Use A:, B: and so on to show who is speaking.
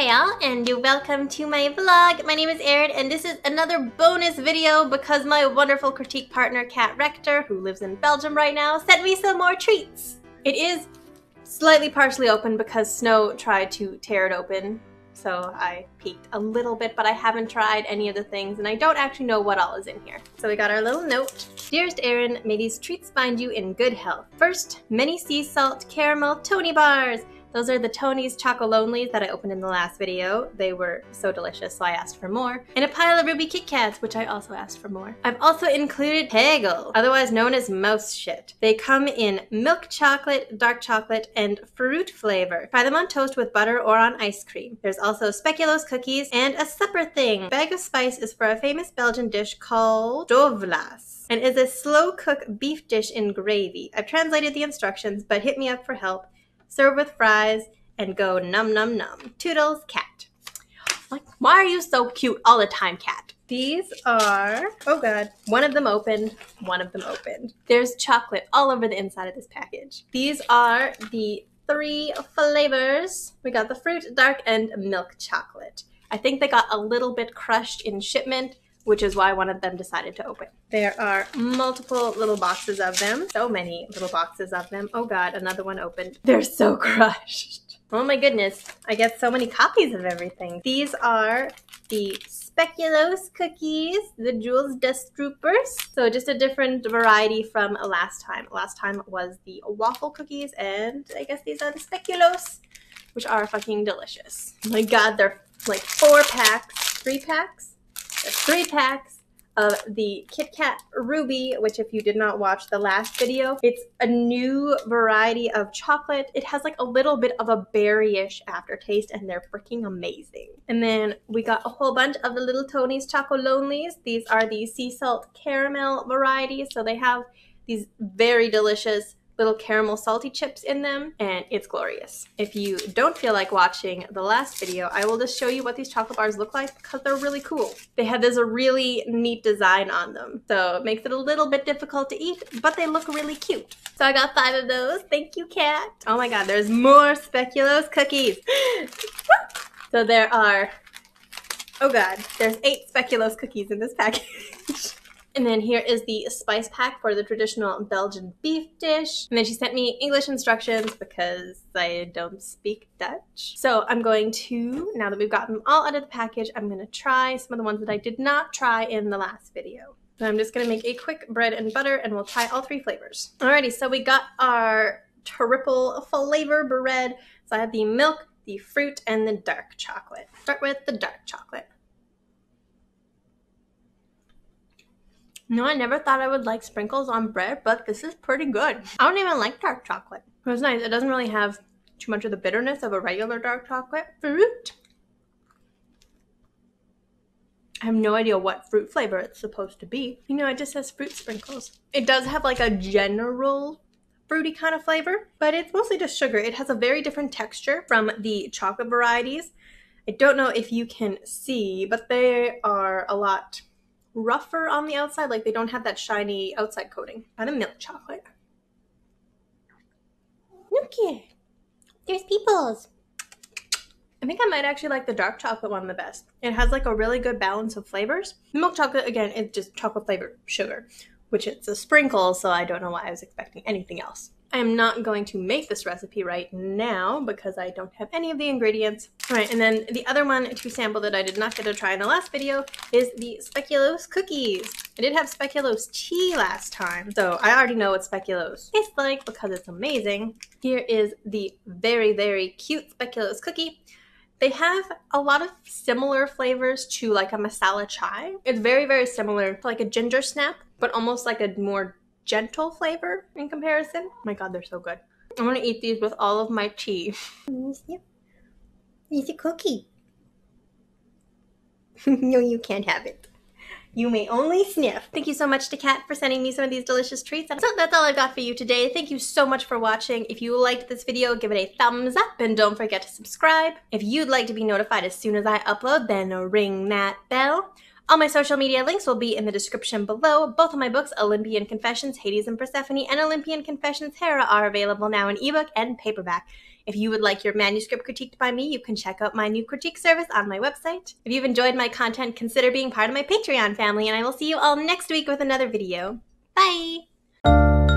A: Hey y'all, and you're welcome to my vlog. My name is Erin, and this is another bonus video because my wonderful critique partner, Kat Rector, who lives in Belgium right now, sent me some more treats. It is slightly partially open because Snow tried to tear it open, so I peeked a little bit, but I haven't tried any of the things, and I don't actually know what all is in here. So we got our little note. Dearest Erin, may these treats find you in good health. First, many sea salt caramel Tony bars. Those are the Tony's Chocolonelies that I opened in the last video. They were so delicious, so I asked for more. And a pile of Ruby Kit Kats, which I also asked for more. I've also included Hagel, otherwise known as mouse shit. They come in milk chocolate, dark chocolate, and fruit flavor. Try them on toast with butter or on ice cream. There's also speculoos cookies and a supper thing. Bag of Spice is for a famous Belgian dish called dovlas and is a slow cook beef dish in gravy. I've translated the instructions, but hit me up for help serve with fries, and go num num num. Toodles, cat. Like, why are you so cute all the time, cat? These are, oh god, one of them opened, one of them opened. There's chocolate all over the inside of this package. These are the three flavors. We got the fruit, dark, and milk chocolate. I think they got a little bit crushed in shipment, which is why one of them decided to open. There are multiple little boxes of them. So many little boxes of them. Oh god, another one opened. They're so crushed. Oh my goodness, I get so many copies of everything. These are the speculoos cookies, the Jules Destroopers. So just a different variety from last time. Last time was the waffle cookies, and I guess these are the speculoos, which are fucking delicious. Oh my god, they're like four packs, three packs? Three packs of the Kit Kat Ruby, which if you did not watch the last video, it's a new variety of chocolate. It has like a little bit of a berryish aftertaste and they're freaking amazing. And then we got a whole bunch of the Little Tony's Chocolonelies. These are the sea salt caramel varieties. So they have these very delicious little caramel salty chips in them and it's glorious. If you don't feel like watching the last video, I will just show you what these chocolate bars look like because they're really cool. They have this really neat design on them. So it makes it a little bit difficult to eat, but they look really cute. So I got five of those. Thank you, Kat. Oh my god, there's more speculoos cookies. so there are, oh god, there's eight speculoos cookies in this package. And then here is the spice pack for the traditional Belgian beef dish. And then she sent me English instructions because I don't speak Dutch. So I'm going to, now that we've gotten them all out of the package, I'm going to try some of the ones that I did not try in the last video. So I'm just going to make a quick bread and butter and we'll try all three flavors. Alrighty, so we got our triple flavor bread. So I have the milk, the fruit, and the dark chocolate. Start with the dark chocolate. No, I never thought I would like sprinkles on bread, but this is pretty good. I don't even like dark chocolate. It was nice. It doesn't really have too much of the bitterness of a regular dark chocolate. Fruit. I have no idea what fruit flavor it's supposed to be. You know, it just says fruit sprinkles. It does have like a general fruity kind of flavor, but it's mostly just sugar. It has a very different texture from the chocolate varieties. I don't know if you can see, but they are a lot rougher on the outside, like they don't have that shiny outside coating. And a milk chocolate. Okay. There's peoples. I think I might actually like the dark chocolate one the best. It has like a really good balance of flavors. The milk chocolate, again, is just chocolate flavored sugar, which it's a sprinkle, so I don't know why I was expecting anything else. I am not going to make this recipe right now because I don't have any of the ingredients. All right, and then the other one to sample that I did not get to try in the last video is the speculoos cookies. I did have speculoos tea last time, so I already know what speculoos tastes like because it's amazing. Here is the very, very cute speculoos cookie. They have a lot of similar flavors to like a masala chai. It's very, very similar to like a ginger snap, but almost like a more gentle flavor in comparison. Oh my god, they're so good. I'm gonna eat these with all of my tea. It's a cookie. no, you can't have it. You may only sniff. Thank you so much to Kat for sending me some of these delicious treats. So that's all I've got for you today. Thank you so much for watching. If you liked this video, give it a thumbs up and don't forget to subscribe. If you'd like to be notified as soon as I upload, then ring that bell. All my social media links will be in the description below. Both of my books, Olympian Confessions, Hades and Persephone, and Olympian Confessions, Hera, are available now in ebook and paperback. If you would like your manuscript critiqued by me, you can check out my new critique service on my website. If you've enjoyed my content, consider being part of my Patreon family, and I will see you all next week with another video. Bye!